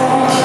You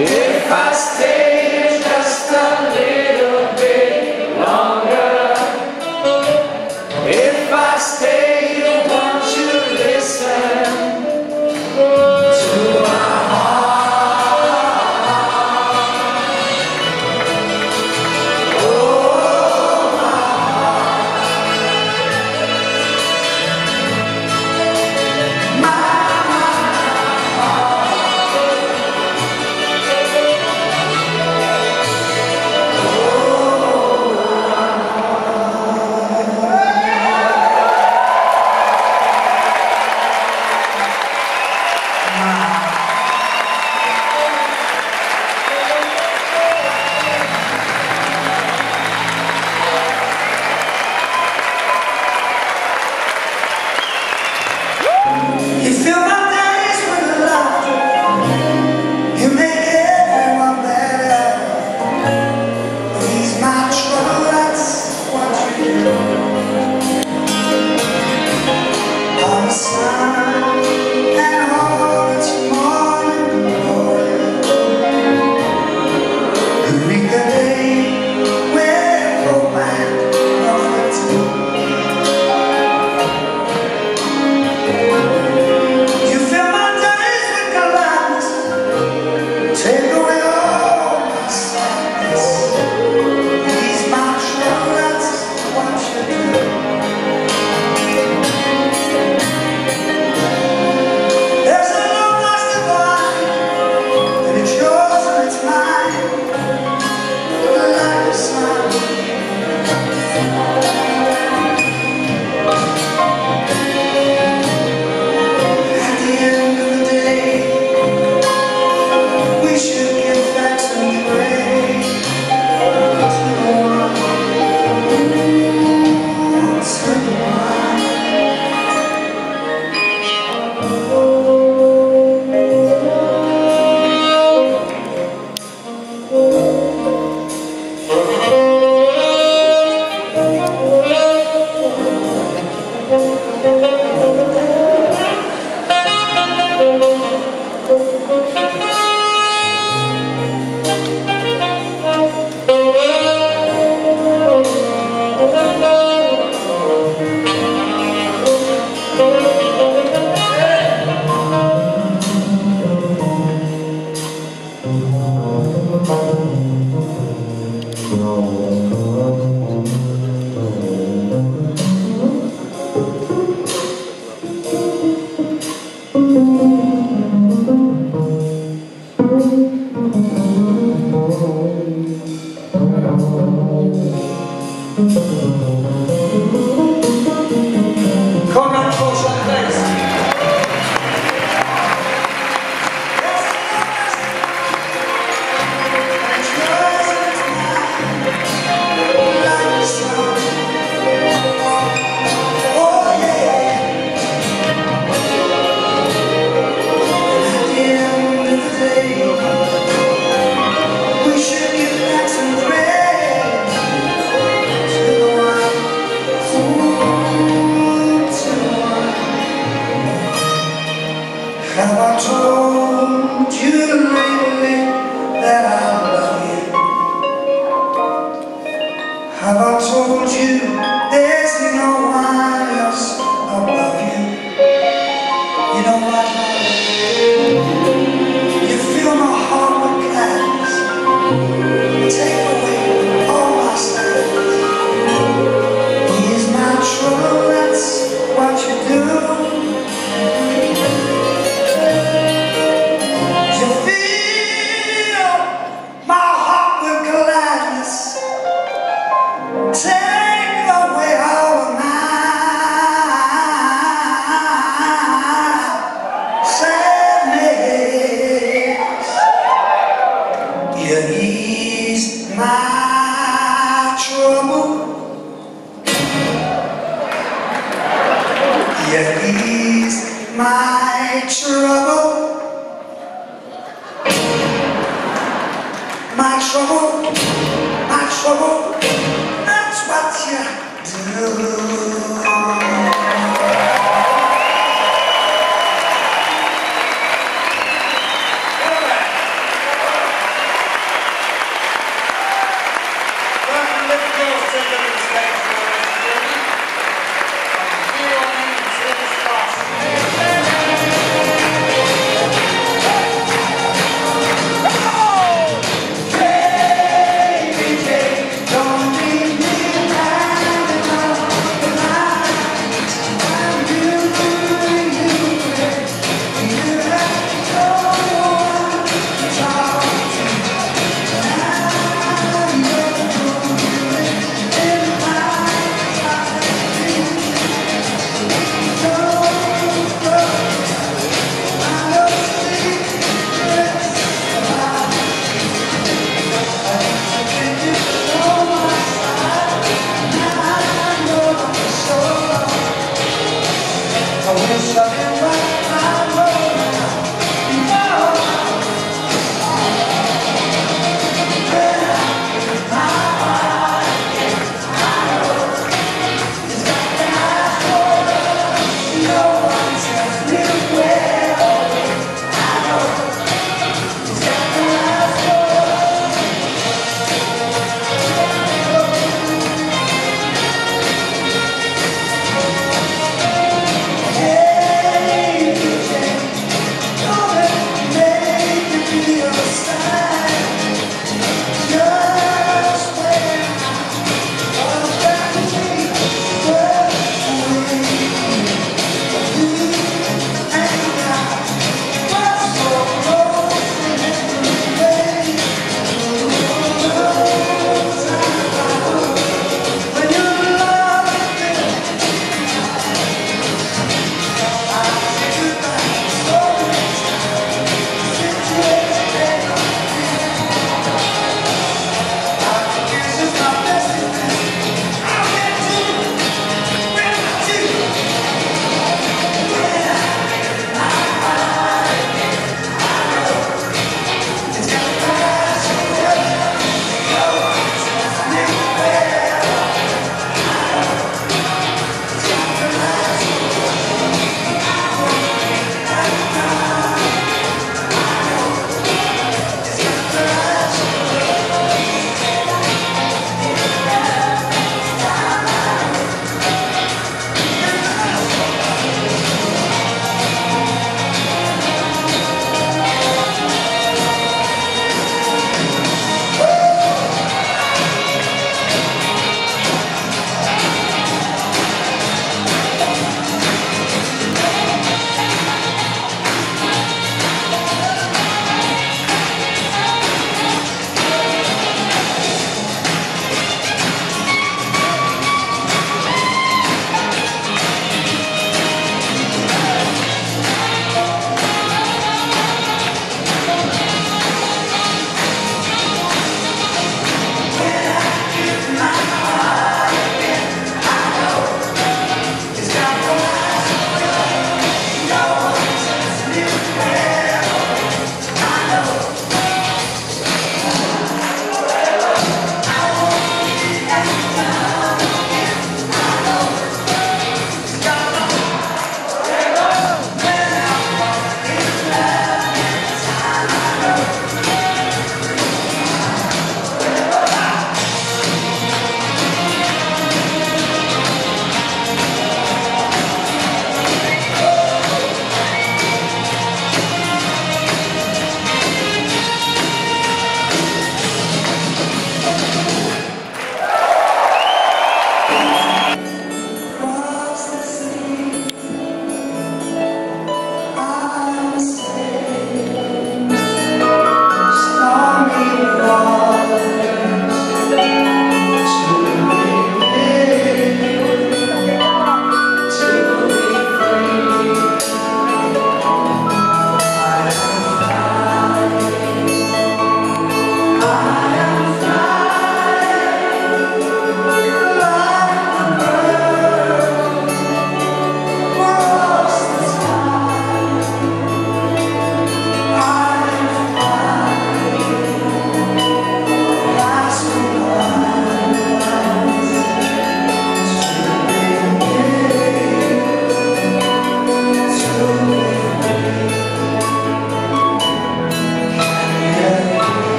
If I stay